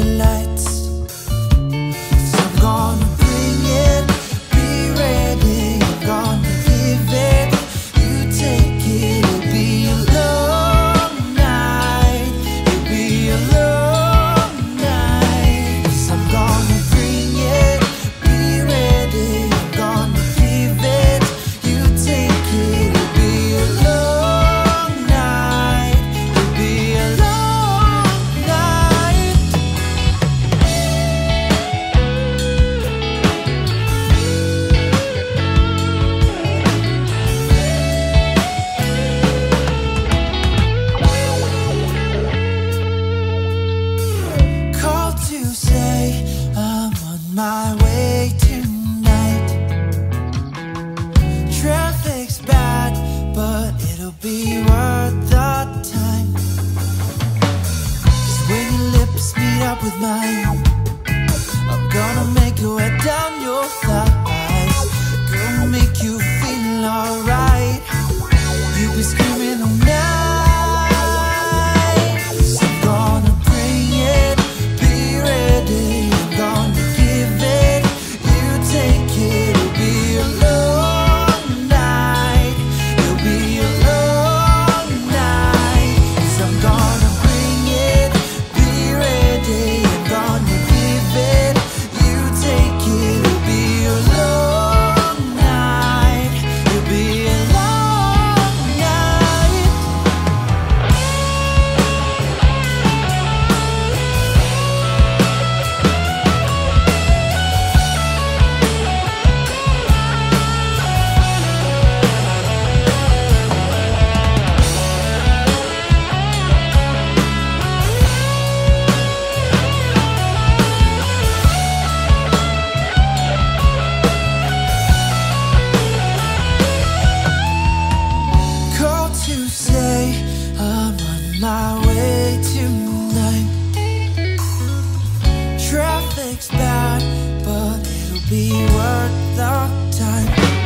the light. my way tonight. Traffic's bad, but it'll be worth the time. When your lips meet up with mine, I'm gonna make you wet down your thigh. be worth the time.